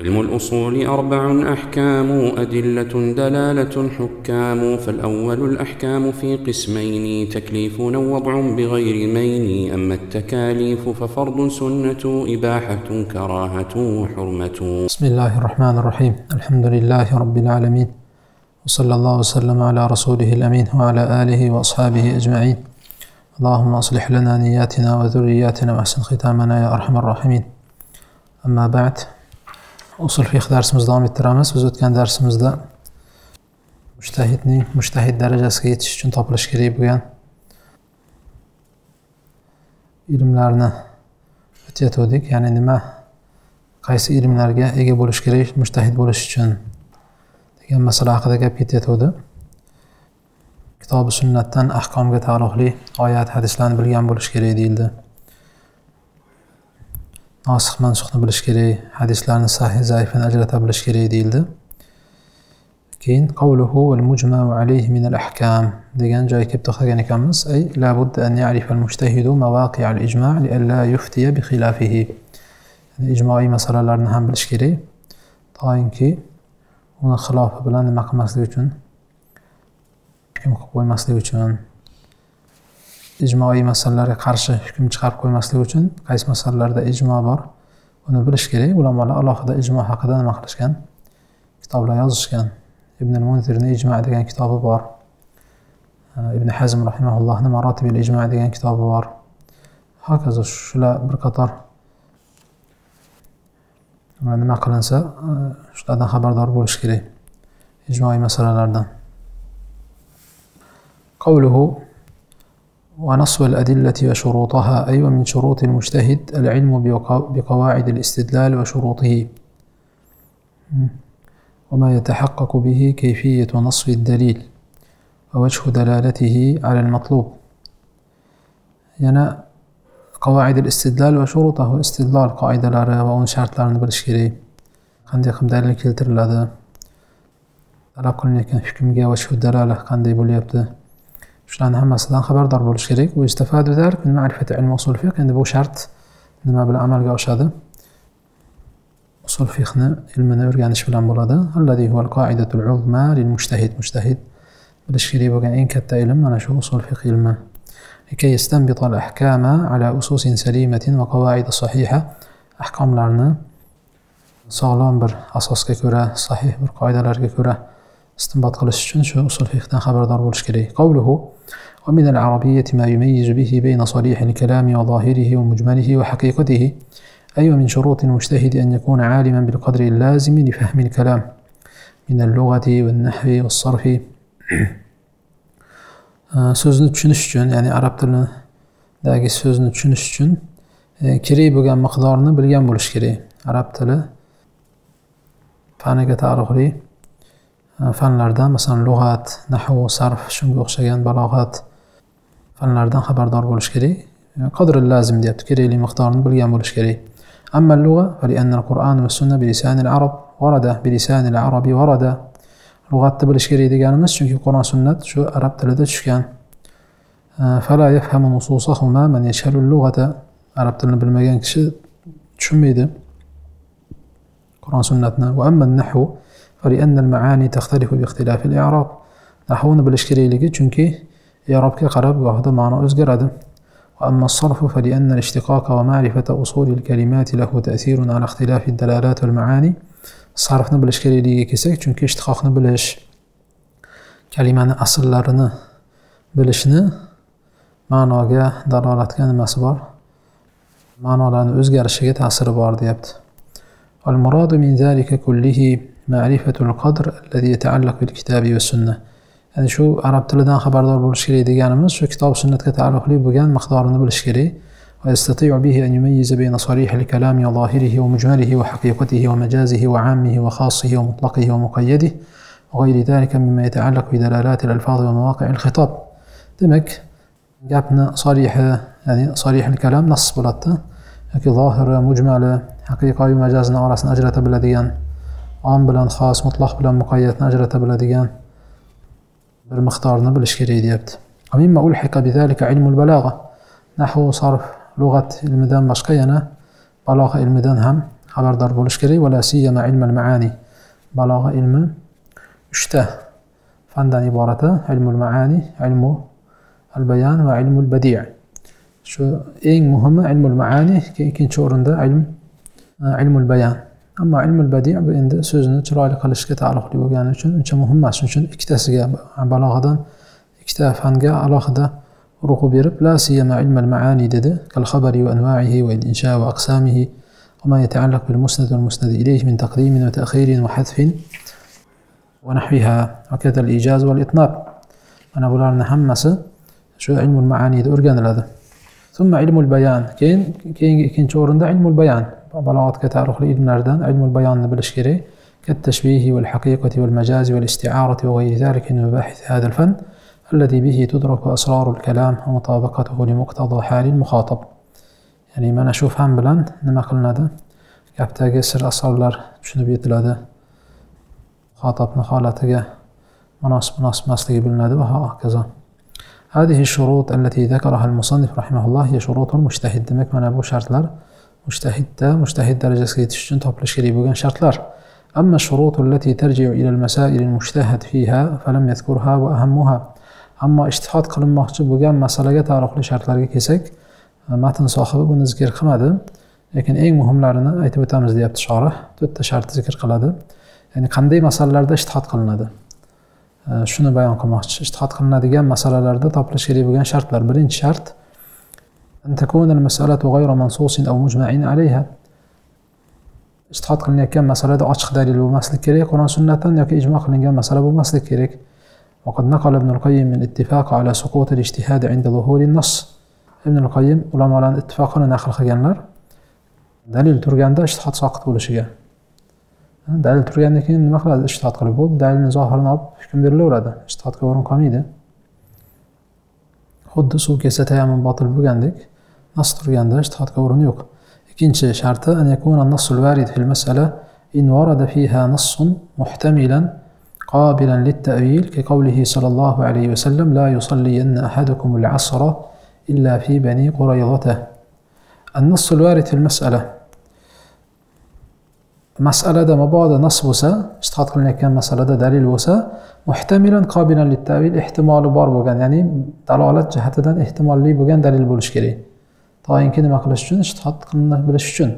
علم الأصول أربع أحكام أدلة دلالة حكام. فالأول الأحكام في قسمين تكليف وضع بغير مين. أما التكاليف ففرض سنة إباحة كراهة وحرمة بسم الله الرحمن الرحيم. الحمد لله رب العالمين. وصلى الله وسلم على رسوله الأمين وعلى آله وأصحابه أجمعين. اللهم أصلح لنا نياتنا وذرياتنا وأحسن ختامنا يا أرحم الراحمين. أما بعد usul fiq darsimizni davom ettiramiz. Biz o'tgan darsimizda mushtahidning mushtahid darajasiga yetish uchun topilishi kerak bo'lgan ilmlarni o'tayotgandik ya'ni nima qaysi ilmlarga ega bo'lish kerak mushtahid bo'lish uchun degan masala haqida gap ketayotgandi kitobi sunnatdan ahkomga taalluqli oyat hadislarni bilgan bo'lish kerak deyildi. Nosih mansuhni bilish kerak hadislarni sahih zaifini ajrata bilish kerak deyildi. Keyin qavluhu val mujmau alayhi min al ahkam degan joyga kelib to'xtagan ekanmiz. Ay la budda an ya'rifa al mujtahidu mawaqi' al ijma' li alla yuftiya bi khilafihi. Ijmoiy masalalarni ham bilish kerak. Toinki uni xilofi bilan nima qilmaslik uchun hukm qilib qo'ymaslik uchun ijmoiy masalalarga qarshi hukm chiqarib qo'ymaslik uchun qaysi masalalarda ijmo bor buni bilish kerak. Ulamolar alohida ijmo haqida nima qilishgan? Kitoblar yozishgan. Ibn munzirni ijmo degan kitobi bor. Ibn hazm rahimaullohni marotibil ijmo degan kitobi bor. Hokazo shular bir qator. Nima qilinsa e, shulardan xabardor bo'lish kerak ijmoiy masalalardan. Qavluhu ونصب الأدلة وشروطها أي ومن شروط المجتهد العلم بقواعد الاستدلال وشروطه. وما يتحقق به كيفية نصب الدليل ووجه دلالته على المطلوب. يعني قواعد الاستدلال وشروطه استدلال قاعدة لارا وأن شرط لارا نبلش كري. قندي قم دليل كيلتر لذا talab qilinayotgan hukmga va shu dalala qanday bo'lyapti شلون هم مثلا خبر ضرب الشريك ويستفاد ذلك من معرفة علم أصول الفقه. يعني عند بو شرط لما بالعمل قاوش هذا أصول فقهنا علمنا يرجعنا شو الأمر هذا الذي هو القاعدة العظمى للمجتهد. مجتهد بالشريك وقاعين كتا علم أنا شو أصول فقه علمه؟ لكي يستنبط الأحكام على أسس سليمة وقواعد صحيحة. أحكام لنا صالون بر أساس كورة. صحيح بر قاعدة لرجع كورة. استنباط قال الشنس أصل في إختان خبر ضرب الشكري قوله ومن العربية ما يميز به بين صريح الكلام وظاهره ومجمله وحقيقته أي من شروط المجتهد أن يكون عالما بالقدر اللازم لفهم الكلام من اللغة والنحو والصرف. سوزن تشنش جن يعني عرب تلن سوزن تشنش جن كري بغان مقدارنا بلغان بولش كري. عرب تلن. فانا قتار أخري fanlardan masalan lug'at nahu sarf shunga o'xshagan balog'at fanlardan xabardor bo'lish kerak qadr lazim deyapti kerakli miqdorni bilgan bo'lish kerak أما اللغة فلأن القرآن والسنة بلسان العرب ورد بلسان العربي ورد. لغة تبلش كري دي قانمس شنك القرآن سنة شو عرب تلدت شكان فلا يفهم نصوصهما من يشهل اللغة. عرب تلن بالمجان كشد شميد قرآن سنتنا. وأما النحو المعاني تختلف باختلاف الإعراب nahvni bilish kerakligi chunki إعرابga qarab gohida ma'no o'zgaradi وأما الصرف فلأن الاشتقاق ومعرفة أصول الكلمات له تأثير على اختلاف الدلالات والمعاني sarfni bilish kerakligiga kelsak chunki ishtiqoqni bilish kalimani asllarini bilishni ma'noga dalolatga nimasi bor ma'nolarni o'zgarishiga ta'siri bor deyapti من معرفة القدر الذي يتعلق بالكتاب والسنة. ya'ni shu arab tilidan xabardor bo'lish kerak deganimiz shu kitob sunnatga taalluqli bo'lgan miqdorini bilish kerak ويستطيع به أن يميز بين صريح الكلام وظاهره ومجمله وحقيقته ومجازه وعامه وخاصه ومطلقه ومقيده وغير ذلك مما يتعلق بدلالات الألفاظ ومواقع الخطاب. demak gapni صريح ya'ni صريح الكلام nas bo'ladida yoki zohiri mujmali haqiqiy majazni orasini ajrata biladigan om bilan xos mutloq bilan muqayyatni ajrata biladigan bir miqdorini bilish kerak deyapti نحو صرف لغة ilmidan boshqa yana balog'a ilmidan ham xabardor bo'lish kerak maani balog'a ilmi uchta fandan iborat ilmul maani ilmu al bayan va ilmul badi shu eng muhimi ilmul maani ikkinchi o'rinda ilm ilmul bayan ammo ilmul badi bu endi so'zni chiroyli qilishga taalluqli bo'lgani uchun uncha muhim emas shuning uchun ikkitasiga balog'adan ikkita fanga alohida urg'u berib la siyama ilmal maani dedi kal xabari va anva'ihi va insha va aqsamihi وما يتعلق بالمسند والمسند إليه من تقديم وتأخير وحذف ونحوها وكذا الإيجاز والإطناب أنا bularni hammasi shu ilmul ma'anida o'rganiladi ثم علم البيان keyin keyingi ikkinchi o'rinda ilmul bayan بلاغات كتعرخ لإيد أردن علم البيان بالأشكري كالتشبيه والحقيقة والمجاز والاستعارة وغير ذلك من مباحث هذا الفن الذي به تدرك أسرار الكلام ومطابقته لمقتضى حال المخاطب يعني ما نشوف هم بلان نما قلنا ده. كابتا جسر أسرار شنو بيطلع ده؟ خاطبنا خالتك مناص مناص مصري بلنا ده وهكذا هذه الشروط التي ذكرها المصنف رحمه الله هي شروط المجتهد مكمن أبو شرطلر مجتهدda مجتهد darajasiga yetish uchun topilishi kerak bo'lgan shartlar أما الشروط التي ترجع إلى المسائل المجتهد فيها فلم يذكرها وأهمها أما اجتهاد qilinmoqchi bo'lgan masalaga taalluqli shartlarga kelsak matn sohibi buni zikr qilmadi lekin eng muhimlarini aytib o'tamiz deyapti shorih to'rtta shartni zikr qiladi ya'ni qanday masalalarda ishtihod qilinadi shuni bayon qilmoqchi ishtihod qilinadigan masalalarda topilishi kerak bo'lgan shartlar birinchi shart أن تكون المسألة غير منصوص أو مجمع عليها. استحط قلنا كم مسألة أشخ دليل ومسألة كريك قرآن سنة يك إجماع قلنا كم مسألة ومسألة كريك. وقد نقل ابن القيم من اتفاق على سقوط الاجتهاد عند ظهور النص. ابن القيم ولما لأن اتفاقنا ناخل خيانلر دليل ترجعنا استحط ساقط ولا شيء دليل ترجعنا كن ما خلاص استحط قلبه دليل نظاهر ناب كم بيرلو ولا استحط كورن كاميدة خد سوق يستهيا من باطل بجندك نص يعني ترياندر اشتهاد كورنيوك كينش شرط أن يكون النص الوارد في المسألة إن ورد فيها نص محتملا قابلا للتأويل كقوله صلى الله عليه وسلم لا يصلين أحدكم العصر إلا في بني قريضة النص الوارد في المسألة. مسألة ما بعد نص وسا. اشتهاد قلنا كان مسألة دليل وسا. محتملا قابلا للتأويل احتمال بار بغان يعني دلالة جهة احتمال لي بغان دليل بولش toinki nima qilish uchun? Ishtihod bilish uchun.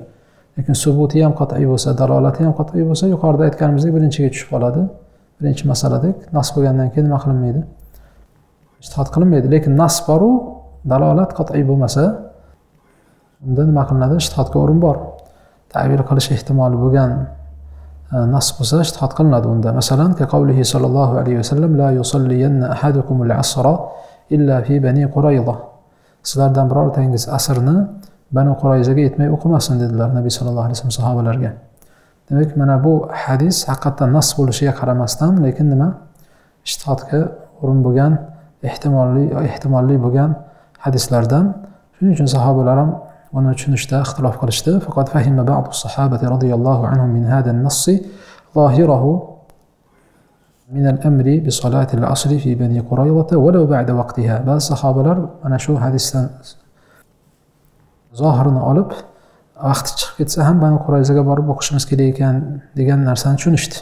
Lekin subuti ham qat'iy bo'lsa dalolati ham qat'iy bo'lsa yuqorida aytganimizdek birinchiga tushib qoladi. Birinchi masaladek nas bo'lgandan keyin nima qilinmaydi? Ishtihod qilinmaydi. Lekin nas boru dalolat qat'iy bo'lmasa unda nima qilinadi? Ishtihodga o'rin bor. Tavil qilish ehtimoli bo'lgan e, nas bo'lsa ishtihod qilinadi unda. Masalan qavlihi sollallohu alayhi vasallam la yusalliyanna ahadukumul asra illa fi bani qurayza. sizlardan birortangiz asrni banu qurayzaga yetmay o'qimasin dedilar nabiy sallallohu alayhi vasallam sahobalarga demak mana bu hadis haqiqatdan nas bo'lishiga qaramasdan lekin nima ishtihodga o'rin bo'lgan ehtimolli ehtimolli bo'lgan hadislardan shuning uchun sahobalar ham uni tushunishda ixtilof qilishdi faqat fahima ba'du sahabati roziyallohu anhum min hada النص ظاهره من الأمر بصلاة العصر في بني قريظة ولو بعد وقتها ba'zi sahobalar mana shu hadisdan zohirini olib vaqti chiqib ketsa ham bani qurayzaga borib o'qishimiz kerak ekan degan narsani tushunishdi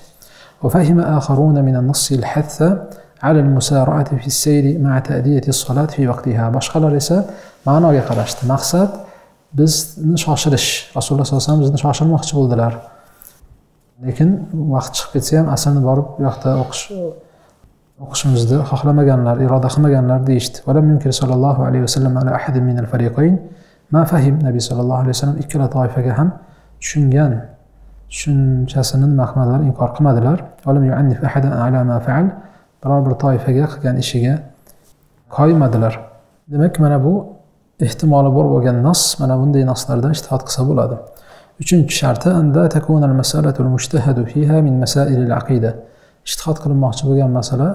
وفهم آخرون من النص الحث على المسارعة في السير مع تأدية الصلاة في وقتها boshqalar esa ma'noga qarashdi maqsad bizni shoshirish rasululloh sallallohu alayhi vasallam bizni shoshirmoqchi bo'ldilar lekin vaqt chiqib ketsa ham aslini borib bu yoqda o'qish o'qishimizni xohlamaganlar iroda qilmaganlar deyishdi. Sollallohu alayhi vasallam ala ahadin min al-fariqayn ma fahim nabiy sallallohu alayhi vasallam ikkala toifaga ham tushungan tushunchasini nima qilmadilar. Inkor qilmadilar biror bir toifaga qilgan ishiga koyimadilar demak mana bu ehtimoli bor bo'lgan nas mana bunday noslardan ishtihod qilsa bo'ladi. Uchinchi sharti ishtihod qilinmoqchi bo'lgan masala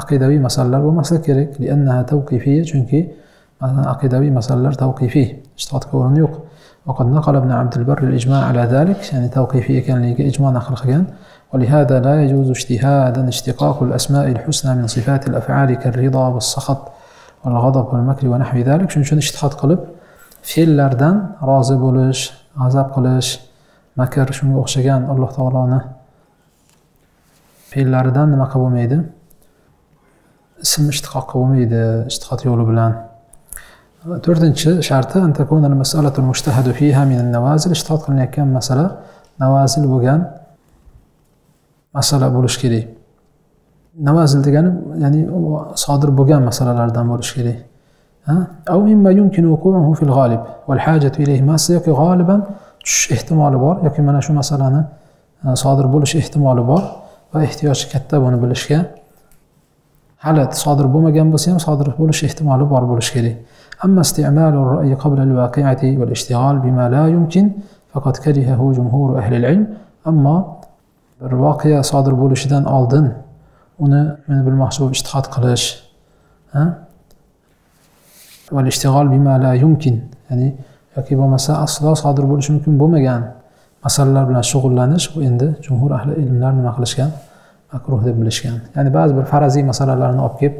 aqidaviy masalalar bo'lmasligi kerak chunki aqidaviy masalalar tavqifiy ishtihodga o'rin yo'q وقد نقل ابن عبد البر الإجماع على ذلك يعني توقيفي كان ليجا إجماع نقل خيان ولهذا لا يجوز اجتهادا اشتقاق الأسماء الحسنى من صفات الأفعال كالرضا والسخط والغضب والمكر ونحو ذلك shuning uchun ishtihod qilib fe'llardan rozi bo'lish g'azab qilish makr shunga o'xshagan alloh taoloni fe'llaridan nima qilib bo'lmaydi? Ism ishtiqoq qilib bo'lmaydi ishtiqot yo'li bilan. To'rtinchi sharti ishtiqot qilinayotgan masala navazil bo'lgan masala bo'lishi kerak. Navazil degani ya'ni sodir bo'lgan masalalardan bo'lishi kerak. أو مما يمكن وقوعه في الغالب والحاجة إليه ما سيكي غالبا احتمال بار. يكي منا شو مثلا آه، صادر بولش احتمال بار. فاحتياج كتاب أنا بلش كا حالة صادر بوما جنب سيم صادر بولش احتمال بار بولش كده. أما استعمال الرأي قبل الواقعة والاشتغال بما لا يمكن فقد كرهه جمهور أهل العلم. أما الواقعة صادر بولش دان ألدن ونا من بالمحسوب اشتخاط قلش ها؟ Ya'ni yoki bo'lmasa aslo sodir bo'lishi mumkin bo'lmagan masalalar bilan shug'ullanish bu endi jumhur ahli ilmlar nima qilishgan? Makruh deb bilishgan. Ya'ni ba'zi bir faraziy masalalarni olib kelib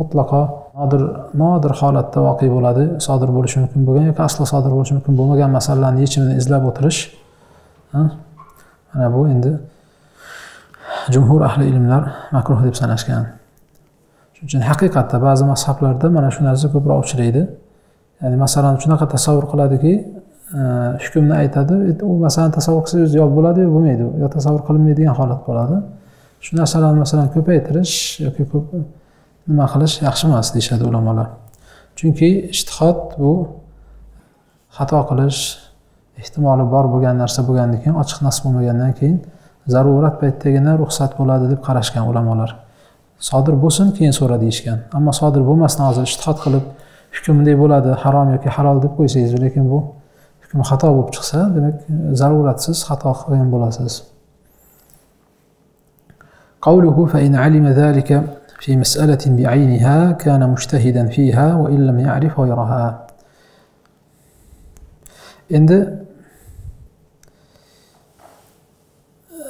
mutlaqo nodir nodir holatda voqea bo'ladi sodir bo'lishi mumkin bo'lgan yoki aslo sodir bo'lishi mumkin bo'lmagan masalalarni yechimini izlab o'tirish mana bu endi jumhur ahli ilmlar makruh deb sanashgan. Shuning uchun haqiqatda ba'zi mazhablarda mana shu narsa ko'proq uchraydi. Ya'ni masalan shunaqa tasavvur qiladiki e, hukmni aytadi e, u masalani tasavvur qilsa o'zi yo bo'ladi yo bo'lmaydi. Yo tasavvur qilinmaydigan holat bo'ladi. Shu narsalarni masalan ko'paytirish yoki ko'p nima qilish yaxshi emas deyishadi ulamolar. Chunki ishtihod bu xato qilish ehtimoli bor bo'lgan narsa bo'lgandan keyin ochiq nas bo'lmagandan keyin zarurat paytidagina ruxsat bo'ladi deb qarashgan ulamolar. sodir bo'lsin keyin so'ra deyishgan ammo sodir bo'lmasdan hozir ishtihod qilib hukm bunday bo'ladi harom yoki halol deb qo'ysangiz lekin bu hukm xato bo'lib chiqsa demak zaruratsiz xato qilgan bo'lasiz قوله فإن علم ذلك في مسألة بعينها كان مجتهدا فيها وإن لم يعرف غيرها endi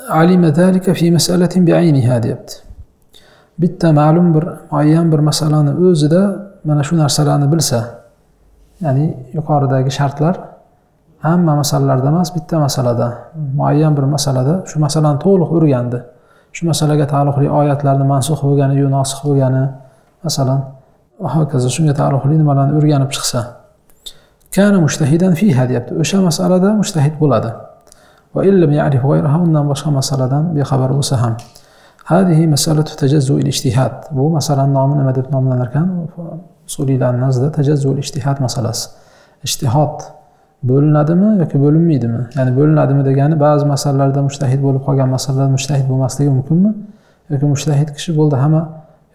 alima zalika fi masalatin biayniha deyapti bitta ma'lum bir muayyan bir masalani o'zida mana shu narsalarni bilsa ya'ni yuqoridagi shartlar hamma masalalarda emas bitta masalada muayyan bir masalada shu masalani to'liq o'rgandi. Shu masalaga taalluqli oyatlarni mansux bo'lgani yo nosih bo'lgani masalan va hokazo shunga taalluqli nimalarni o'rganib chiqsa kana mushtahidan fiha deyapti. O'sha masalada mushtahid bo'ladi. Va ilm ya'rif g'ayraha undan boshqa masaladan bexabar bo'lsa ham. هذه مسألة تجزؤ الاجتهاد bu masalani nomi nima deb nomlanar ekan usuliylar nazdida tajazzu ijtihod masalasi ijtihod bo'linadimi yoki bo'linmaydimi ya'ni bo'linadimi degani ba'zi masalalarda mushtahid bo'lib qolgan masalalarda mushtahid bo'lmasligi mumkinmi yoki mushtahid kishi bo'ldi hamma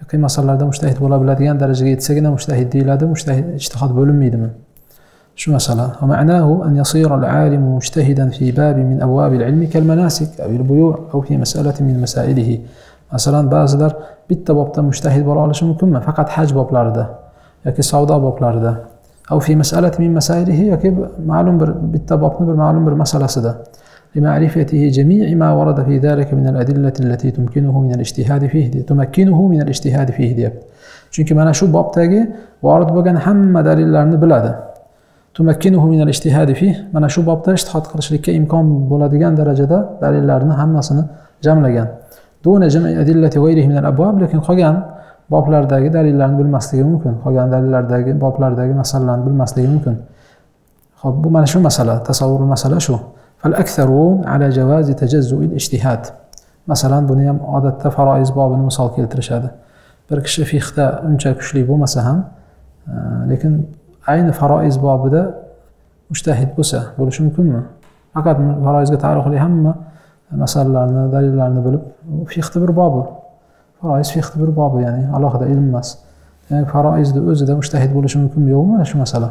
yoki masalalarda mushtahid bo'la biladigan darajaga yetsagina mushtahid deyiladi mushtahid ijtihod bo'linmaydimi شو مثلا ومعناه أن يصير العالم مجتهدا في باب من أبواب العلم كالمناسك أو البيوع أو في مسألة من مسائله مثلا بازلر بالتوابط مجتهد براء لشم كما فقط حاج بابلاردة يكي صودا بابلاردة أو في مسألة من مسائله يكي معلوم بالتوابط معلوم بالمسألة سدى لمعرفته جميع ما ورد في ذلك من الأدلة التي تمكنه من الاجتهاد فيه دي. تمكنه من الاجتهاد فيه دي. çünkü bana شو baptaki وارد bugün hem dalillerini bilade. tumakkinuhu minal fi. Mana shu bobda ijtihod qilishlikka imkon bo'ladigan darajada dalillarni hammasini jamlagan. Duna adillati ghayrihi min al-abwab lekin qolgan boblardagi dalillarni bilmasligi mumkin. Qolgan dalillardagi boblardagi masalalarni bilmasligi mumkin. Ho'p bu mana shu masala tasavvur masala shu. Fal aktharun ala jawazi tajazzuil ijtihad. Masalan buni ham odatda faroiz bobini misol keltirishadi. Bir kishi fihda uncha kuchli bo'lmasa ham lekin ayni faroiz bobida mushtahid bo'lsa bo'lishi mumkinmi faqat faroizga taalluqli hamma masalalarni dalillarni bilib fihni bir bobi faroiz fihni bir bobi ya'ni alohida ilm emas demak faroizni o'zida mushtahid bo'lishi mumkinmi yo'qmi mana shu masala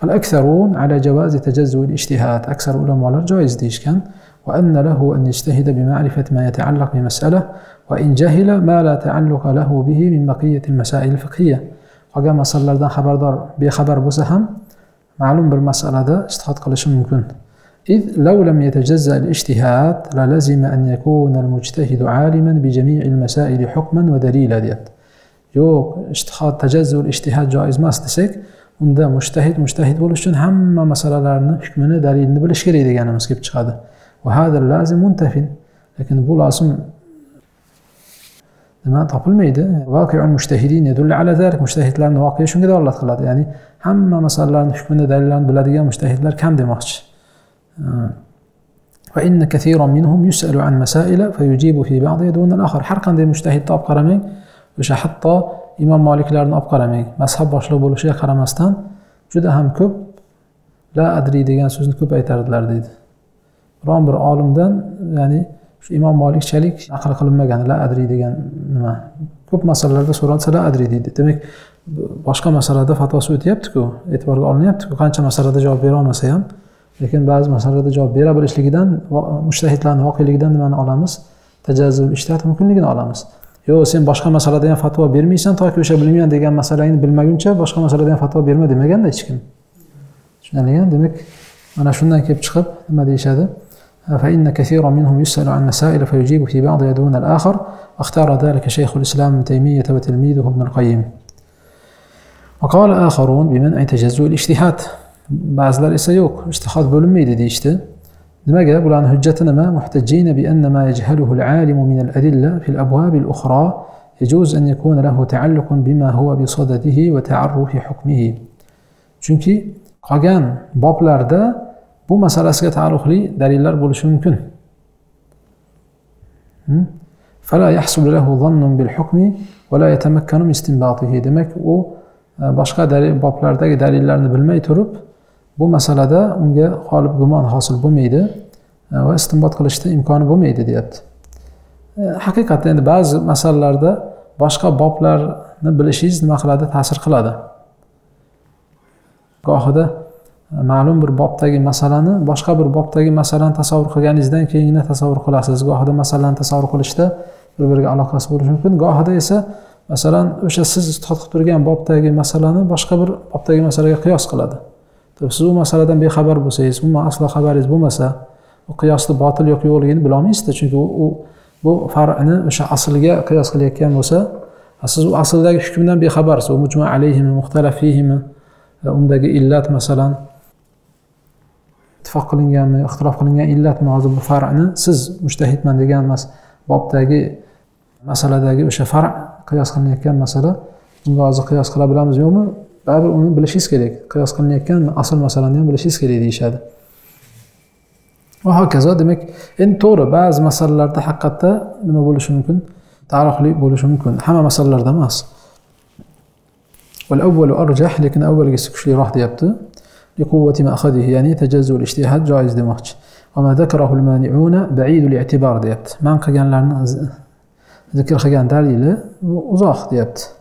فالأكثرون على جواز تجزؤ الاجتهاد أكثر علماء جائز ديشكان وأن له أن يجتهد بمعرفة ما يتعلق بمسألة وإن جهل ما لا تعلق له به من بقية المسائل الفقهية qolgan masalalardan xabardor bexabar bo'lsa ham ma'lum bir masalada ijtihod qilishi mumkin إذ لو لم يتجزأ الاجتهاد للزم أن يكون المجتهد عالما بجميع المسائل حكما ودليلا ديت yo'q ishtihod tajazzul ishtihod joiz emas desak unda mushtahid mushtahid bo'lish uchun hamma masalalarni hukmini dalilini bilish kerak deganimiz kelib chiqadi lekin bu lozim nima topilmaydi voqiul mushtahidin yadullu ala zalik mushtahidlarni voqea shunga dalolat qiladi ya'ni hamma masalalarni hukmini dalillarni biladigan mushtahidlar kam demoqchi فإن كثيرا منهم يسأل عن مسائل فيجيب في بعضها دون الآخر har qanday mushtahidni olib qaramang o'sha hatto imom moliklarni olib qaramang mazhab boshliq bo'lishiga qaramasdan juda ham ko'p la adri degan so'zni ko'p aytardilar deydi biron bir olimdan ya'ni shu imom molikchalik naql qilinmagan la adri degan nima? Ko'p masalalarda so'ralsa la adri deydi. Demak boshqa masalada fatvosi o'tyaptiku e'tiborga olinyaptiku. Qancha masalada javob bera olmasa ham lekin ba'zi masalalarda javob bera bilishligidan mushtahidlarni voqeligidan nimani olamiz? Tajazzul ishtihod mumkinligini olamiz. Yo'q sen boshqa masalada ham fatvo bermaysan toki o'sha bilmayman degan masalangni bilmaguncha boshqa masalada ham fatvo berma demaganda hech kim. Tushunarlimi demak mana shundan kelib chiqib nima deyishadi? فإن كثيرا منهم يسأل عن مسائل فيجيب في بعضها دون الآخر واختار ذلك شيخ الإسلام ابن تيمية وتلميذه ابن القيم. وقال آخرون بمنع تجزؤ الاجتهاد. ba'zilar esa yo'q ishtihod bo'linmaydi deyishdi nimaga bularni hujjati nima muhtajjina بأن ما يجهله العالم من الأدلة في الأبواب الأخرى يجوز أن يكون له تعلق بما هو بصدده وتعرف حكمه. chunki qolgan boblarda bu masalasiga taalluqli dalillar bo'lishi mumkin. Hmm? Demak u e, boshqa boblardagi dalillarni bilmay turib bu masalada unga g'olib gumon hosil bo'lmaydi e, va istinbot qilishni imkoni bo'lmaydi deyapti. E, haqiqatda endi ba'zi masalalarda boshqa boblarni bilishingiz nima qiladi? Ta'sir qiladi. Gohida ma'lum bir bobdagi masalani boshqa bir bobdagi masalani tasavvur qilganingizdan keyingina tasavvur qilasiz. Gohida masalani tasavvur qilishda bir biriga aloqasi bo'lishi mumkin. Gohida esa masalan o'sha siz ijtihod turgan bobdagi masalani boshqa bir bobdagi masalaga qiyos qiladi. Siz u masaladan bexabar bo'lsangiz umuman aslo xabaringiz bo'lmasa u qiyosni botil yoki yo'qligini bilolmaysizda. Chunki u bu farni o'sha aslga qiyos qilayotgan bo'lsa siz u asldagi hukmdan bexabarsiz. U mujma alayhimi muxtalafihimi e, undagi illat masalan. ittifoq qilinganmi ixtilof qilingan illatmi hozir bu farni siz mushtahidman degan emas bobdagi masaladagi o'sha far qiyos qilinayotgan masala. Bunga hozir qiyos qila bilamiz yo'qmi? Baribir uni bilishingiz kerak. Qiyos qilinayotgan asl masalani ham bilishingiz kerak deyishadi. Va hokazo demak endi to'g'ri ba'zi masalalarda haqiqatda nima bo'lishi mumkin? Taalluqli bo'lishi mumkin. Hamma masalalarda emas. Lekin avvalgisi kuchliroq deyapti. لقوة مأخذه يعني تجزو الاجتهاد جائز دمغش وما ذكره المانعون بعيد الاعتبار ديبت. ما كان لنا ذكر خيان دليل وزاخ ديبت.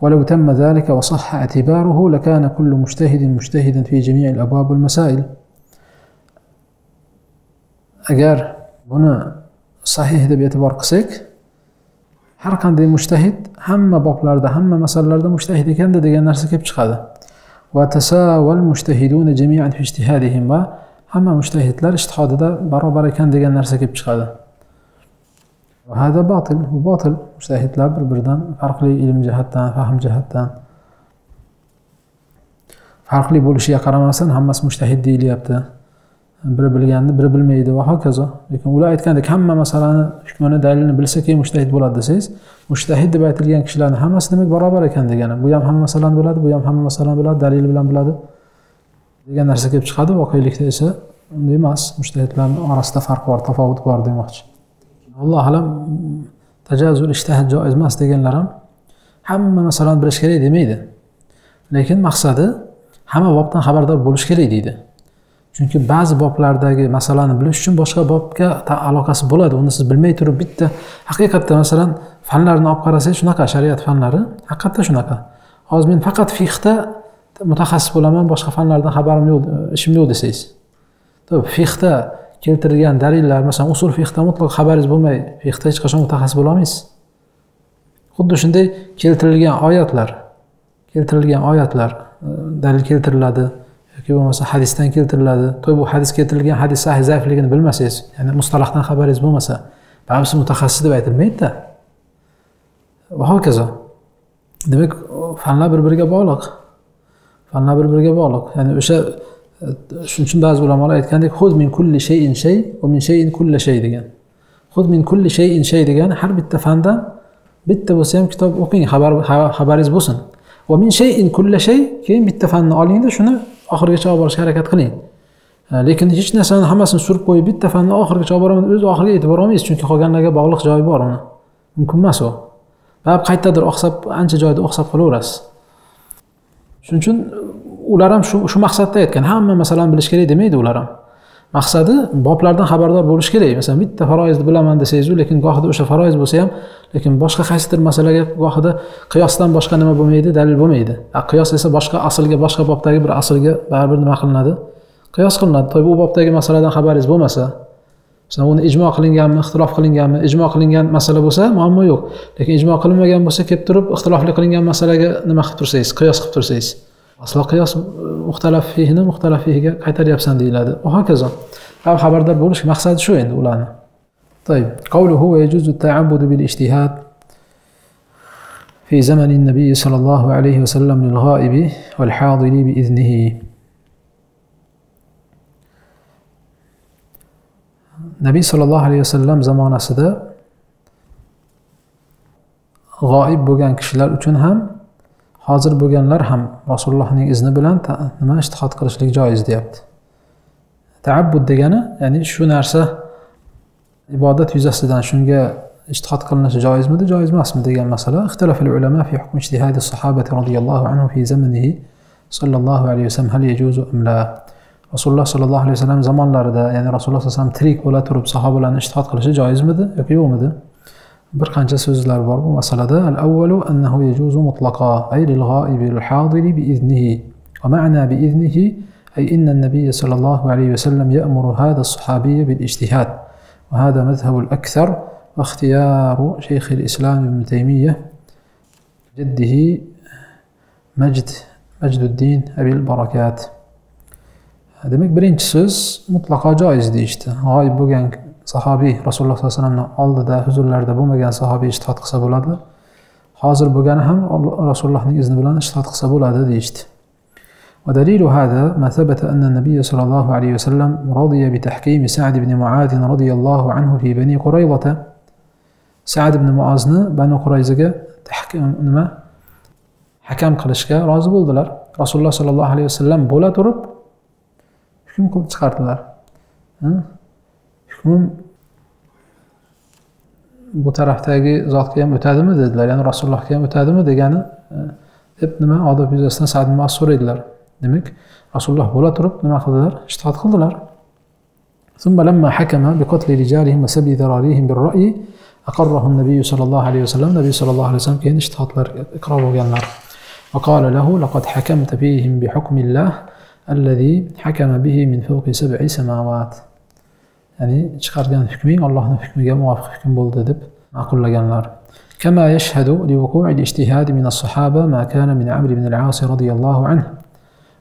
ولو تم ذلك وصح اعتباره لكان كل مجتهد مجتهدا في جميع الأبواب والمسائل. أجار هنا صحيح ده باعتبار قسيك. هر قند مجتهد هم باب لرده هم مسال لرده مجتهد كان ده ديگه نرسه كيف چخده va tasaval mushtahiduna jamian fi ijtihadihim va hamma mushtahidlar ijtihodida barobar ekan degan narsa kelib chiqadi. Hada botil bu botil mushtahidlar bir biridan farqli ilm jihatdan fahm jihatdan farqli bo'lishiga qaramasdan hammasi mushtahid deyilyapti. Biri bilganni biri bilmaydi. Va hokazo. Lekin ular aytgandek hamma masalani hukmini dalilini bilsa keyin mushtahid bo'ladi desangiz mushtahid deb aytilgan kishilarni hammasi demak barobar ekan degani. Bu ham hamma masalani biladi bu ham hamma masalani biladi dalil bilan biladi degan narsa kelib chiqadi. Voqelikda esa unday emas. Mushtahidlarni orasida farq bor tafovut bor demoqchi. Allohu alam tajazul ishtahid joiz emas deganlar ham hamma masalani bilish kerak demaydi. Lekin maqsadi hamma bobdan xabardor bo'lish kerak deydi. Chunki ba'zi boblardagi masalani bilish uchun boshqa bobga aloqasi bo'ladi. Uni siz bilmay turib bitta haqiqatda masalan fanlarni olib qarasangiz shunaqa shariat fanlari haqiqatda shunaqa. Hozir men faqat fihda mutaxassis bo'laman boshqa fanlardan xabarim yo'q ishim yo'q desangiz. Fihda keltirilgan dalillar masalan usul fihda mutlaq xabaringiz bo'lmay fihda hech qachon mutaxassis bo'lolmaysiz. Xuddi shunday keltirilgan oyatlar keltirilgan oyatlar dalil keltiriladi. Yoki bo'lmasa hadisdan keltiriladi. To bu hadis keltirilgan hadis sahih zaifligini bilmasangiz ya'ni mustalahdan xabaringiz bo'lmasa baribir mutaxassis deb aytilmaydida. Va hokazo. Demak fanlar bir biriga bog'liq. Fanlar bir biriga bog'liq. Ya'ni o'sha e, shuning uchun ba'zi ulamolar aytgandek xud min kulli shayin shay va min shayin kulla shay degan. Xud min kulli shayin shay degani har bitta fandan bitta bo'lsa ham kitob o'qing xabar xabaringiz bo'lsin. Va min shayin kulla shay keyin bitta fanni olingda shuni oxirigacha olib borishga harakat qiling. E, lekin hech narsani hammasini surib qo'yib bitta fanni oxirigacha olib boraman o'zi oxiriga yetib borolmaysiz chunki qolganlarga bog'liq joyi bor uni. Mumkin emas u. Baribir qayerdadir oqsab ancha joyda oqsab qolaverasiz. Shuning uchun e, ular ham shu shu maqsadda aytgan. Hamma masalani bilish kerak demaydi ular ham. Maqsadi boblardan xabardor bo'lish kerak. Masalan bitta faroizni bilaman desangizu lekin gohida o'sha faroiz bo'lsa ham lekin boshqa qaysidir masalaga gohida qiyosdan boshqa nima bo'lmaydi dalil bo'lmaydi. Qiyos esa boshqa aslga boshqa bobdagi bir aslga baribir nima qilinadi? Qiyos qilinadi. To'y bu bobdagi masaladan xabaringiz bo'lmasa masalan uni ijmo qilinganmi ixtilof qilinganmi? Ijmo qilingan masala bo'lsa muammo yo'q. Lekin ijmo qilinmagan bo'lsa kelib turib ixtilofli qilingan masalaga nima qilib tursangiz qiyos qilib tursangiz اصل قياس مختلف فيه هنا مختلف فيه. كا قيتر يبسان دي لادا وهكذا. قال خبر دار بولش مقصد شو عند ولانا؟ طيب قوله هو يجوز التعبد بالاجتهاد في زمن النبي صلى الله عليه وسلم للغائب والحاضر بإذنه. نبي صلى الله عليه وسلم زمان سده غائب بغان كشلال اتنهم hozir bo'lganlar ham rasulullohning izni bilan nima ishtihod qilishlik joiz deyapti. Taabbud degani ya'ni shu narsa ibodat yuzasidan shunga ijtihod qilinishi joizmidi joiz emasmi degan masala. Ixtilof ulama fi hukm ijtihadi sahabati roziyallohu anhu fi zamanihi sollallohu alayhi vasallam hal yajuzu am la? Rasululloh sollallohu alayhi vasallam zamonlarida ya'ni rasululloh sallallohu alayhi vasallam tirik bo'la turib sahobalarni ijtihod qilishi joizmidi yoki yo'qmidi? برقانجا سوز لاربار مسألة الأول أنه يجوز مطلقا أي للغائب الحاضر بإذنه ومعنى بإذنه أي إن النبي صلى الله عليه وسلم يأمر هذا الصحابي بالاجتهاد وهذا مذهب الأكثر واختيار شيخ الإسلام ابن تيمية جده مجد مجد الدين أبي البركات هذا مكبرين تسوز مطلقا جائز ديشته غائب بوغانك sahobiy rasululloh sollallohu alayhi vasallamni oldida huzurlarida bo'lmagan sahobiy ishtihod qilsa bo'ladi hozir bo'lgani ham rasulullohning izni bilan ishtihod qilsa bo'ladi deyishdi ودليل هذا ما ثبت أن النبي صلى الله عليه وسلم رضي بتحكيم سعد بن معاذ رضي الله عنه في بني قريظة سعد بن معاذن بني قريظة nima hakam qilishga rozi bo'ldilar rasululloh sollallohu alayhi vasallam bo'la turib hukm qilib chiqardilar hukm bu tarafdagi zotga ham o'tadimi dedilar ya'ni rasulullohga ham o'tadimi degani deb nima odob yuzasidan sad so'raydilar demak rasululloh bo'la turib nima qildilar ishtihod qildilar ثم لما حكم بقتل رجالهم وسبي ذراريهم بالرأي أقره النبي صلى الله عليه وسلم النبي صلى الله عليه وسلم كان اشتهط إقرار وقال وقال له لقد حكمت فيهم بحكم الله الذي حكم به من فوق سبع سماوات ya'ni chiqargan hukming allohni hukmiga muvofiq hukm bo'ldi deb ma'qullaganlar كما يشهد لوقوع الاجتهاد من الصحابة ما كان من عمرو بن العاص رضي الله عنه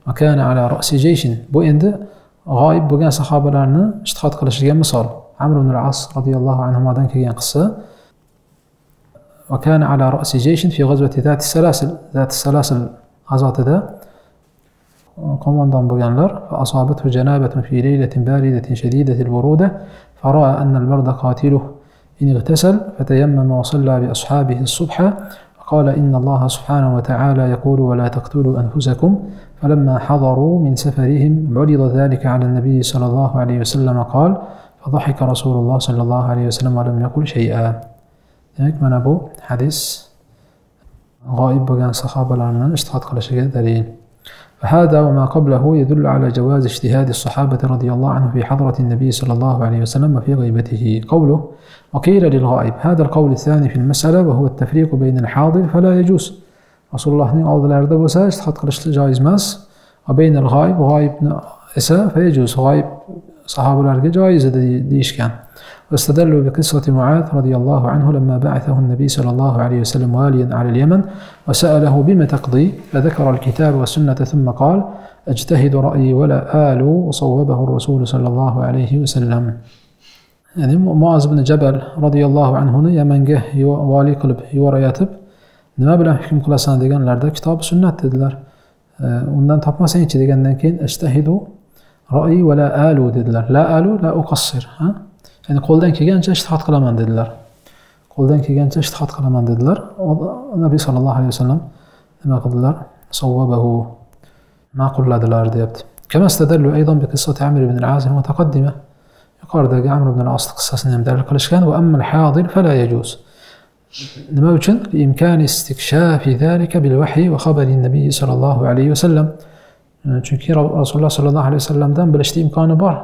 وكان على رأس جيش bu endi g'oyib bo'lgan sahobalarni ishtihod qilishiga misol amr ibn al-as roziyallohu anhudan kelgan qissa وكان على رأس جيش في غزوة ذات السلاسل ذات السلاسل غزوتida qo'mondon bo'lganlar فأصابته جنابة في ليلة باردة شديدة البرودة فرأى أن البرد قاتله. إن اغتسل فتيمم وصلى بأصحابه الصبح وقال إن الله سبحانه وتعالى يقول ولا تقتلوا أنفسكم. فلما حضروا من سفرهم عرض ذلك على النبي صلى الله عليه وسلم قال فضحك رسول الله صلى الله عليه وسلم ولم يقل شيئا. demak mana bu hadis g'oyib bo'lgan sahobalarni ishtihod qilishiga dalil فهذا وما قبله يدل على جواز اجتهاد الصحابة رضي الله عنه في حضرة النبي صلى الله عليه وسلم وفي غيبته. قوله وقيل للغائب هذا القول الثاني في المسألة وهو التفريق بين الحاضر فلا يجوز. رسول الله bo'lsa ijtihod qilish joiz emas وبين الغائب g'oyibni esa فيجوز. g'oyib صحابلار جوايز ديشكان واستدلوا بقصة معاذ رضي الله عنه لما بعثه النبي صلى الله عليه وسلم واليا على اليمن وسأله بما تقضي فذكر الكتاب والسنة ثم قال أجتهد رأيي ولا آل وصوبه الرسول صلى الله عليه وسلم. يعني معاذ بن جبل رضي الله عنه يا من جه والي قلب يورى ياتب. نما بلا حكم كلاسان ديغان لاردا كتاب سنة تدلر أه ondan tapmasayın ki degenden اجتهدوا رأي ولا آلو dediler لا آلو لا أقصر ها؟ يعني قول قولدن كيجان تشت حط قلمان dediler قولدن كيجان تشت حط قلمان dediler النبي صلى الله عليه وسلم ما قدلر صوبه ما قل دلار ديبت كما استدلوا أيضا بقصة عمرو بن العاص المتقدمة يقارد عمرو بن العاص قصة نعم دار القلشكان وأما الحاضر فلا يجوز. نموشن بإمكان استكشاف ذلك بالوحي وخبر النبي صلى الله عليه وسلم. chunki rasululloh sollallohu alayhi vasallamdan bilishni imkoni bor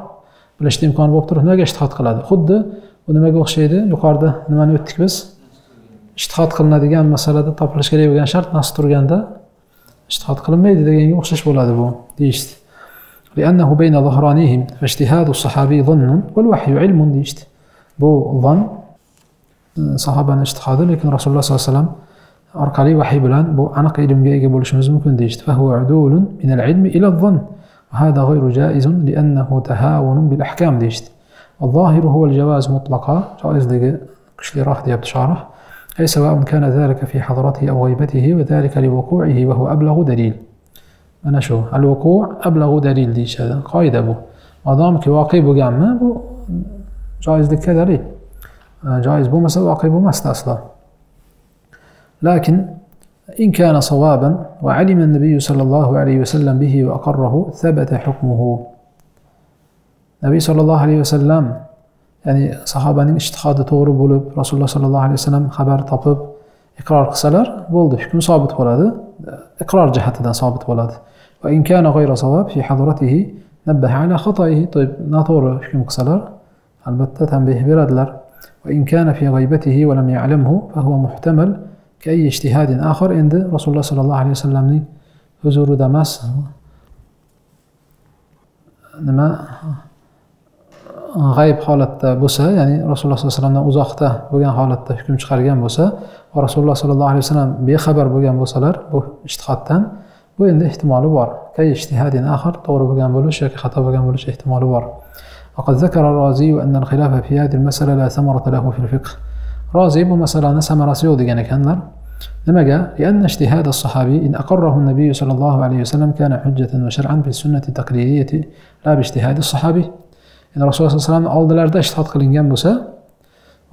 bilishni imkoni bo'lib turib nimaga ishtihod qiladi xuddi bu nimaga o'xshaydi yuqorida nimani o'tdik biz ishtihod qilinadigan masalada topilishi kerak bo'lgan shart nas turganda ishtihod qilinmaydi deganga o'xshash bo'ladi bu deyishdi لأنه بين ظهرانيهم فاجتهاد الصحابي ظن والوحي علم deyishdi bu zon sahobani ishtihodi lekin rasululloh sollallohu alayhi vasallam أرقلي وحي بلان بو أنا قيدم جايجا بولش مزمكن ديجت فهو عدول من العلم إلى الظن وهذا غير جائز لأنه تهاون بالأحكام ديجت الظاهر هو الجواز مطلقا جائز ديجا كشلي راح دياب تشاره أي سواء كان ذلك في حضرته أو غيبته وذلك لوقوعه وهو أبلغ دليل. أنا شو الوقوع أبلغ دليل ديش هذا قايد أبو مضام كواقي بو جائز دي كذا جائز بو مسا واقي بو مست أصلاً لكن إن كان صوابا وعلم النبي صلى الله عليه وسلم به وأقره ثبت حكمه. النبي صلى الله عليه وسلم يعني صحابة اجتخاد طور بولب رسول الله صلى الله عليه وسلم خبر طبب إقرار قصلر بولد حكم صابت ولد إقرار جهت دا صابت ولد. وإن كان غير صواب في حضرته نبه على خطئه. طيب ناطور حكم قصلر البتة به بردلر وإن كان في غيبته ولم يعلمه فهو محتمل آخر عند رسول الله صلى الله عليه وسلم huzurida emas nima g'ayb holatda bo'lsa ya'ni rasululloh sollallohu alayhi vasallamdan uzoqda bo'lgan holatda hukm chiqargan bo'lsa va rasululloh sollallohu alayhi vasallam bexabar bo'lgan bo'lsalar bu ishtihoddan bu endi ehtimoli bor kay ijtihadin axir to'g'ri bo'lgan bo'lish yoki xato bo'lgan bo'lish ehtimoli bor وقد ذكر الرازي أن الخلاف في هذه المسألة لا ثمرة له في الفقه رازي مثلا نسم رسيو دي كانر لماذا؟ لأن اجتهاد الصحابي إن أقره النبي صلى الله عليه وسلم كان حجة وشرعا في السنة التقليدية لا باجتهاد الصحابي. إن رسول الله صلى الله عليه وسلم أرد اجتهاد قلن جنبسا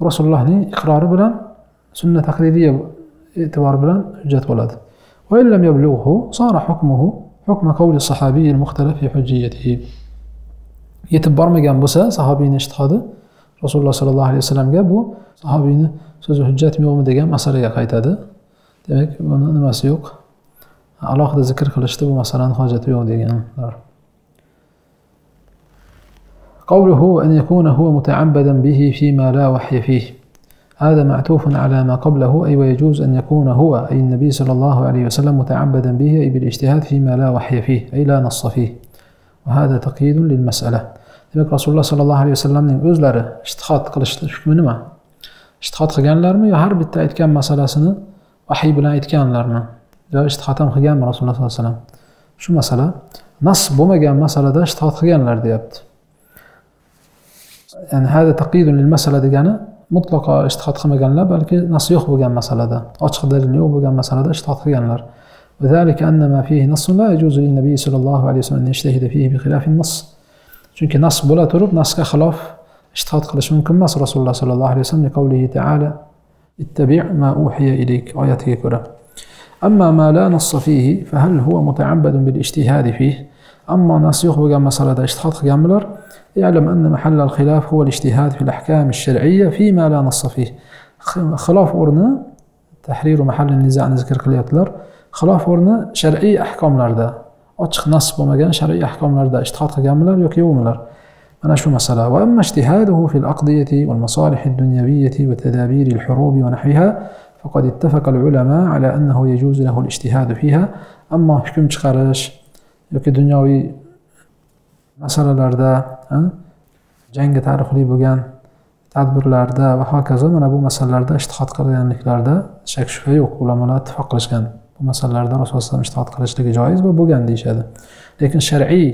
رسول الله إقرار بلا سنة تقليدية اعتبار بلا حجة ولد. وإن لم يبلغه صار حكمه حكم قول الصحابي المختلف في حجيته. يتبرمج جنبسا صحابي اجتهاده rasululloh sollallohu alayhi vasallamga bu sahobiyni so'zi hujjatmi yo'qmi degan masalaga qaytadi demak buni nimasi yo'q alohida zikr qilishda bu masalani hojati yo'q deganlar قوله أن يكون هو متعبدا به فيما لا وحي فيه هذا معتوف على ما قبله أي ويجوز أن يكون هو أي النبي صلى الله عليه وسلم متعبدا به أي بالاجتهاد فيما لا وحي فيه أي لا نص فيه وهذا تقييد للمسألة demak rasululloh sollallohu alayhi vasallamning o'zlari ishtihod qilishni hukmi nima ishtihod qilganlarmi yo har bitta aytgan masalasini vahiy bilan aytganlarmi yo ishtihod ham qilganmi rasululloh sollallohu alayhi vasallam shu masala nas bo'lmagan masalada ishtihod qilganlar deyapti ya'ni hada taqidun lil masala degani mutlaqo ishtihod qilmaganlar balki nas yo'q bo'lgan masalada ochiq dalil yo'q bo'lgan masalada ishtihod qilganlar وذلك أن ما فيه نص لا يجوز للنبي صلى الله عليه وسلم أن يجتهد فيه بخلاف النص chunki nas bo'la turib nasga xilof ishtihod qilish mumkin emas rasululloh sollallohu alayhi vasallam qavlihi taala ittabi ma uhiya ilayk oyatiga ko'ra أما ما لا نص فيه فهل هو متعبد بالاجتهاد فيه أما yo'q bo'lgan masalada ishtihod qilganmilar يعلم أن محل الخلاف هو الاجتهاد في الأحكام الشرعية فيما لا نص فيه خلاف o'rni tahrir محل النزاع zikr qilyaptilar xilof o'rni shar'iy ahkomlarda ochiq nas bo'lmagan shar'iy ahkomlarda ishtihod qilganmilar yoki yo'qmilar mana shu masala وأما اجتهاده في الأقضية والمصالح الدنيوية وتدابير الحروب ونحوها فقد اتفق العلماء على أنه يجوز له الاجتهاد فيها أما hukm chiqarish yoki dunyoviy masalalarda jangga taalluqli bo'lgan tadbirlarda va hokazo mana bu masalalarda ishtihod qilganliklarida shak shubha yo'q ulamolar ittifoq qilishgan bu Masalalarda rasululloh alayhi ishtihod qilishligi joiz va bo'lgan deyishadi lekin shar'iy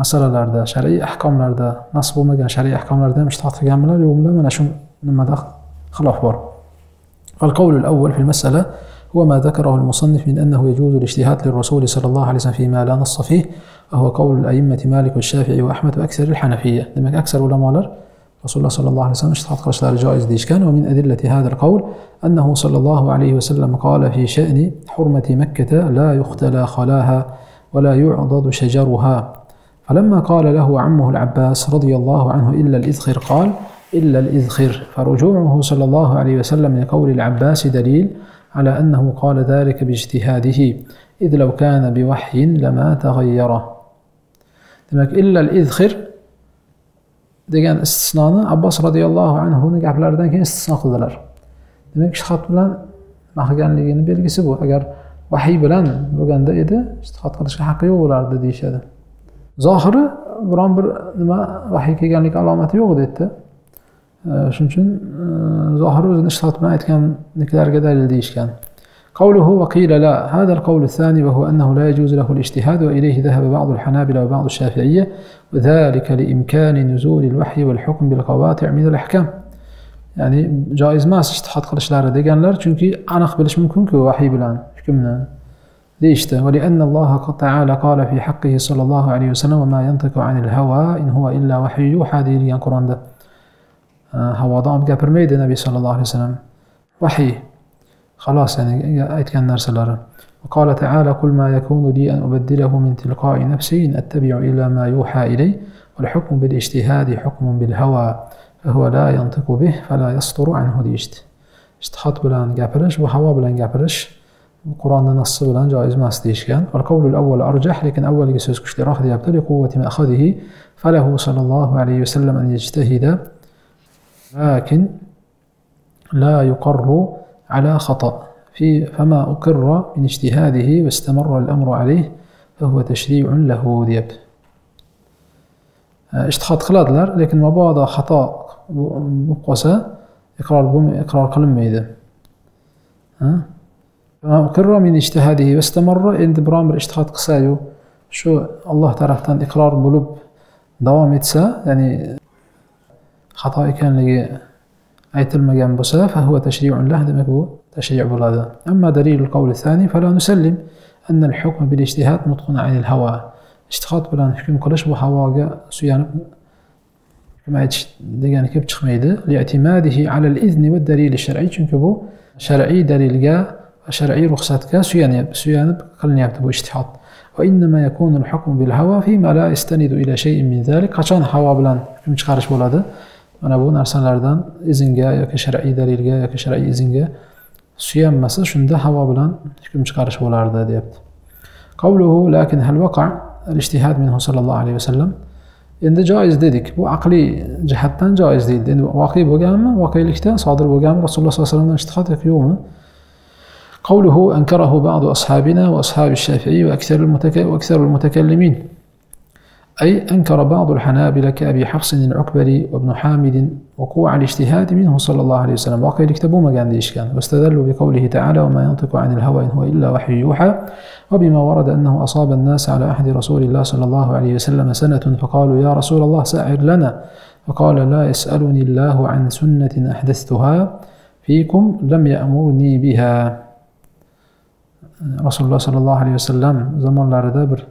masalalarda shar'iy ahkomlarda nas bo'lmagan shar'iy ahkomlarda ham ishtihod qilganmilar yo'qmilar mana shu nimada xilof bor فالقول الأول في المسألة هو ما ذكره المصنف من أنه يجوز الاجتهاد للرسول صلى الله عليه وسلم فيما لا نص فيه وهو قول الأئمة مالك والشافعي وأحمد وأكثر الحنفية demak أكثر علماء رسول الله صلى الله عليه وسلم اشتهاد قرشلار جائز ديش كان ومن أدلة هذا القول أنه صلى الله عليه وسلم قال في شأن حرمة مكة لا يختلى خلاها ولا يعضد شجرها فلما قال له عمه العباس رضي الله عنه إلا الإذخر قال إلا الإذخر فرجوعه صلى الله عليه وسلم لقول العباس دليل على أنه قال ذلك باجتهاده إذ لو كان بوحي لما تغيره إلا الإذخر degan istisnoni abbos roziyallohu anhuni gaplaridan keyin istisno qildilar. Demak ishtihat bilan mahganligini belgisi bu. Agar vahiy bilan bo'lganda edi ishtihat qilishga haqqi yo'q bo'lardi deyishadi. Zohiri biron bir nima vahiy kelganligi alomati yo'q dedi shuning uchun e, zohiri o'zini ishtihat bilan aytganliklariga dalil deyishgan. قوله وقيل لا هذا القول الثاني وهو أنه لا يجوز له الاجتهاد وإليه ذهب بعض الحنابلة وبعض الشافعية وذلك لإمكان نزول الوحي والحكم بالقواطع من الأحكام. ya'ni joiz emas ishtihod qilishlari deganlar chunki aniq bilish mumkinku vahiy bilan hukmni deyishdi ولأن الله تعالى قال في حقه صلى الله عليه وسلم وما ينطق عن الهوى إن هو إلا وحي يوحى deyilgan qur'onda havodan olib gapirmaydi nabiy sallallohu alayhi vasallam vahiy خلاص يعني aytgan narsalari وقال تعالى قل ما يكون لي أن أبدله من تلقاء نفسي إن أتبع إلى ما يوحى إلي والحكم بالاجتهاد حكم بالهوى فهو لا ينطق به فلا يصدر عنه deyishdi ijtihod bilan gapirish bu havo bilan gapirish qur'onni nassi bilan joiz emas deyishgan. والقول الأول أرجح lekin avvalgi so'z kuchliroq deyapti. لقوة مأخذه فله صلى الله عليه وسلم أن يجتهد لكن لا يقر على خطأ. في فما أقر من اجتهاده واستمر الأمر عليه فهو تشريع له ذيب آه، اشتخاط خلاد لار لكن ما بعض خطأ مقوسة إقرار بوم إقرار قلم ميدا آه، فما أقر من اجتهاده واستمر عند برامر اشتخط قسايو شو الله تعالى إقرار بلوب دوام يتسا يعني خطأ كان لقي أي تلم جنب فهو تشريع له دمك تشريع بلادة أما دليل القول الثاني فلا نسلم أن الحكم بالاجتهاد نطق عن الهوى. اجتهاد بلا حكم كلش بحواء سيان كما يتش دجان كيف تخميده لاعتماده على الإذن والدليل الشرعي شن كبو شرعي دليل جا شرعي رخصتك سيان سيان قلنا يكتبوا اجتهاد وإنما يكون الحكم بالهوى فيما لا يستند إلى شيء من ذلك عشان هوا بلان حكم خارج بلاده mana bu narsalardan izinga yoki shar'iy dalilga yoki shar'iy izinga suyanmasa shunda havo bilan hukm chiqarish bo'lardi deyapti قوله لكن هل وقع الاجتهاد منه صلى الله عليه وسلم endi joiz dedik bu aqliy jihatdan joiz deyildi endi voqe bo'lganmi voqelikda sodir bo'lganmi rasululloh sollallohu alayhi vasallamdan ishtihod yo'qmi قوله أنكره بعض أصحابنا وأصحاب الشافعي وأكثر, المتك... وأكثر المتكلمين أي أنكر بعض الحنابلة كأبي حفص العكبري وابن حامد وقوع الاجتهاد منه صلى الله عليه وسلم. وقيل اكتبوا ما كان كان. واستدلوا بقوله تعالى وما ينطق عن الهوى إن هو إلا وحي يوحى وبما ورد أنه أصاب الناس على أحد رسول الله صلى الله عليه وسلم سنة فقالوا يا رسول الله سأعر لنا. فقال لا يسألني الله عن سنة أحدثتها فيكم لم يأمرني بها. رسول الله صلى الله عليه وسلم زمان لا ردابر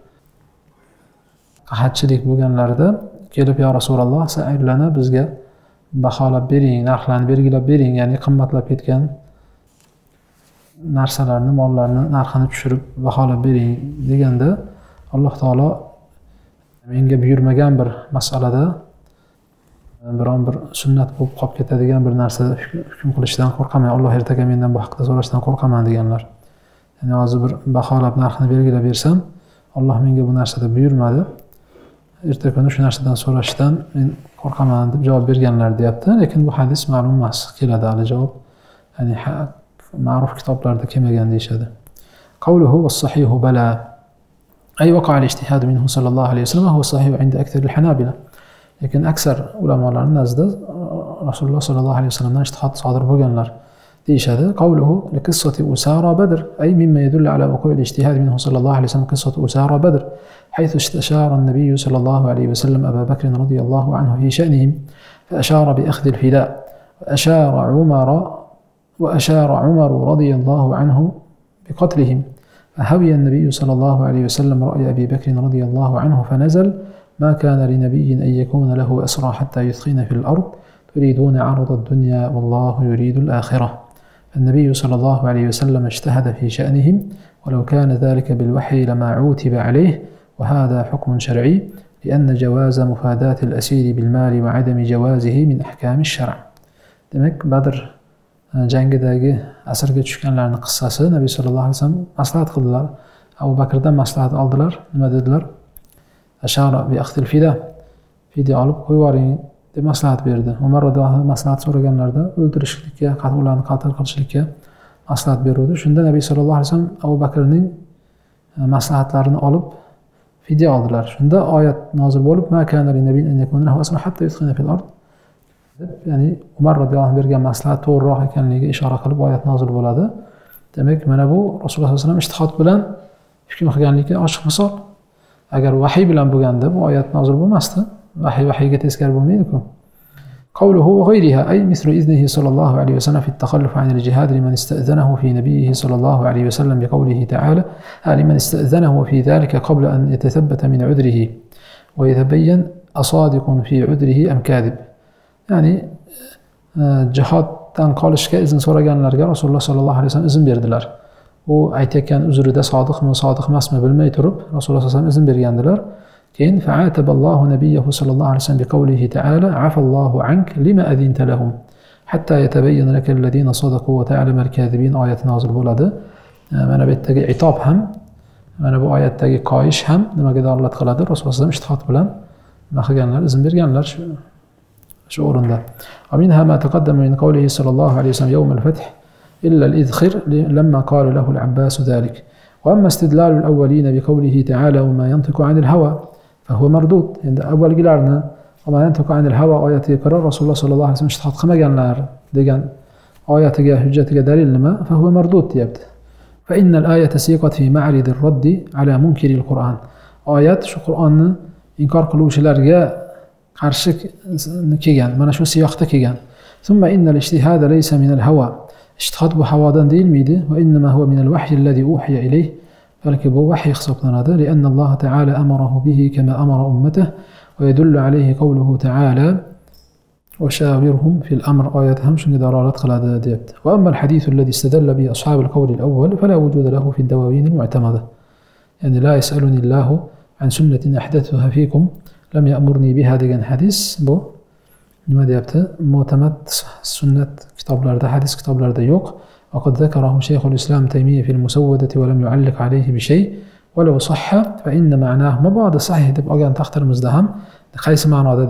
hajchidek bo'lganlarida kelib yo rasululloh sayrlarni bizga baholab bering narxlarni belgilab bering ya'ni qimmatlab ketgan narsalarni mollarni narxini tushirib baholab bering deganda alloh taolo menga buyurmagan bir masalada biron bir sunnat bo'lib qolib ketadigan bir narsada hukm qilishdan qo'rqaman alloh ertaga mendan bu haqda so'rashdan qo'rqaman deganlar. Ya'ni hozir bir baholab narxini belgilab bersam alloh menga bu narsada buyurmadi. erta kuni shu narsadan so'rashdan men qo'rqaman deb javob berganlar deyapti lekin bu hadis ma'lum emas keladi hali javob ya'ni ma'ruf kitoblarda kelmagan deyishadi قوله والصحيح بلى أي وقع الاجتهاد منه صلى الله عليه وسلم وهو صحيح عند أكثر الحنابلة lekin aksar ulamolarni nazdida rasululloh sollallohu alayhi vasallamdan ishtihod sodir bo'lganlar deyishadi قوله لقصة أسارى بدر أي مما يدل على وقوع الاجتهاد منه صلى الله عليه وسلم قصة أسارى بدر حيث استشار النبي صلى الله عليه وسلم أبا بكر رضي الله عنه في شأنهم فأشار بأخذ الفداء وأشار عمر وأشار عمر رضي الله عنه بقتلهم. فهوي النبي صلى الله عليه وسلم رأي أبي بكر رضي الله عنه فنزل ما كان لنبي أن يكون له أسرى حتى يثخن في الأرض تريدون عرض الدنيا والله يريد الآخرة. النبي صلى الله عليه وسلم اجتهد في شأنهم ولو كان ذلك بالوحي لما عوتب عليه وهذا حكم شرعي لأن جواز مفاداة الأسير بالمال وعدم جوازه من أحكام الشرع demak badr jangidagi asirga tushganlarni qissasi nabiy sallallohu alayhi vasallam maslahat qildilar abu bakrdan maslahat oldilar nima dedilar ashara bi fida fidya olib qo'yib yuboring deb maslahat berdi umar roziyallohu anhu maslahat so'raganlarida o'ldirishlikka ularni qatl qilishlikka maslahat beruvdi shunda nabiy sallallohu alayhi vasallam abu bakrning maslahatlarini olib fidya oldilar. Shunda oyat nozil bo'lib deb ya'ni umar roziyallohu anhu bergan maslahat to'g'riroq ekanligiga ishora qilib oyat nozil bo'ladi. Demak mana bu rasululloh sallallohu alayhi vasallam ishtihod bilan hukm qilganligi ochiq misol. Agar vahiy bilan bo'lganda bu oyat nozil bo'lmasdi. Vahiy vahiyga teskari bo'lmaydiku. قوله وغيرها أي مثل إذنه صلى الله عليه وسلم في التخلف عن الجهاد لمن استأذنه في نبيه صلى الله عليه وسلم بقوله تعالى آه، لمن استأذنه في ذلك قبل أن يتثبت من عذره. ويتبين أصادق في عذره أم كاذب. ya'ni آه، jihoddan qolishga izn so'ragan رسول الله صلى الله عليه وسلم izn berdilar. va aytayotgan uzrida sodiqmi sodiq emasmi bilmay turib رسول الله صلى الله عليه وسلم إذن بيردلار كين فعاتب الله نبيه صلى الله عليه وسلم بقوله تعالى عفى الله عنك لما أذنت لهم حتى يتبين لك الذين صدقوا وتعلم الكاذبين oyat nozil bo'ladi آه، من أبيت تجي عطابهم من أبو آية تجي قايشهم لما قد الله تقلد الرسول صلى الله عليه وسلم ما خجلنا لازم بيرجعنا شعور ده. ومنها ما تقدم من قوله صلى الله عليه وسلم يوم الفتح إلا الإذخر لما قال له العباس ذلك. وأما استدلال الأولين بقوله تعالى وما ينطق عن الهوى فهو مردود. عند أول قلارنا وما ينطق عن الهوى آية قرار رسول الله صلى الله عليه وسلم اشتحط قمقانlar degan oyatiga hujjatiga dalil nima فهو مردود deyapti فإن الآية سيقت في معرض الرد على منكر القرآن. oyat shu qur'onni inkor qiluvchilarga qarshi kelgan mana shu siyoqda kelgan ثم إن الاجتهاد ليس من الهوى. اجتهاد bu havodan deyilmaydi وإنما هو من الوحي الذي أوحي إليه. Balki bu vahiy hisoblanadi لأن الله تعالى أمره به كما أمر أمته ويدل عليه قوله تعالى وشاورهم في الأمر آيات هم شنو دلالة قلادة ديبت وأما الحديث الذي استدل به أصحاب القول الأول فلا وجود له في الدواوين المعتمدة. يعني لا يسألني الله عن سنة أحدثها فيكم لم يأمرني بها degan hadis bu nima deyapti mo'tamad sunnat kitoblarida hadis kitoblarida yo'q وقد ذكره شيخ الإسلام تيمية في المسودة ولم يعلق عليه بشيء ولو صح فإن معناه ما بعد صحيح تبقى أن تختر مزدهم. خيس معنى هذا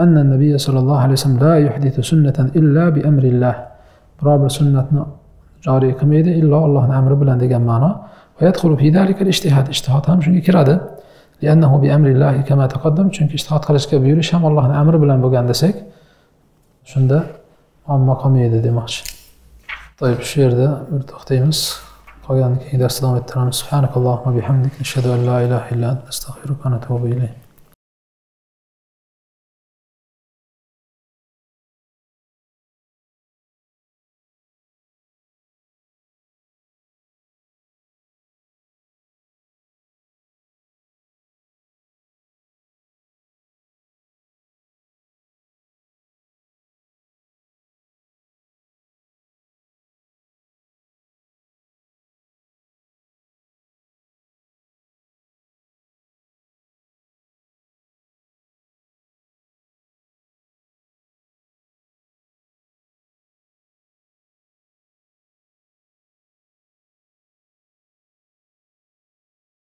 أن النبي صلى الله عليه وسلم لا يحدث سنة إلا بأمر الله. برابر سنة جارية كميدة إلا الله نعم رب لأن معنى ويدخل في ذلك الاجتهاد. اجتهاد هم شنك كرادة لأنه بأمر الله كما تقدم شنك اجتهاد خلص كبير شام الله نعم رب لأن بقى عندسك شن ده أما قميدة دمشق طيب شو هذا ورد أختي قال يعني إذا استدامت ترى سبحانك اللهم بحمدك نشهد أن لا إله إلا أنت نستغفرك ونتوب إليك.